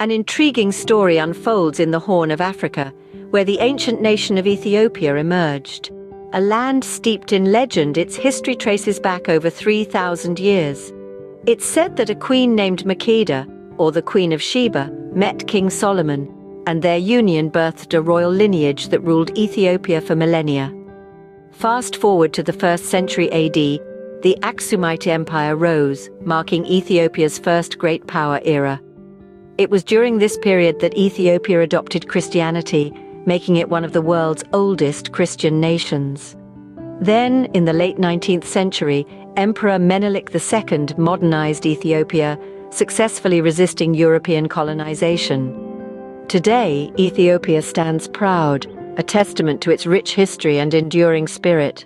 An intriguing story unfolds in the Horn of Africa, where the ancient nation of Ethiopia emerged. A land steeped in legend, its history traces back over 3,000 years. It's said that a queen named Makeda, or the Queen of Sheba, met King Solomon, and their union birthed a royal lineage that ruled Ethiopia for millennia. Fast forward to the 1st century AD, the Aksumite Empire rose, marking Ethiopia's first great power era. It was during this period that Ethiopia adopted Christianity, making it one of the world's oldest Christian nations. Then, in the late 19th century, Emperor Menelik II modernized Ethiopia, successfully resisting European colonization. Today, Ethiopia stands proud, a testament to its rich history and enduring spirit.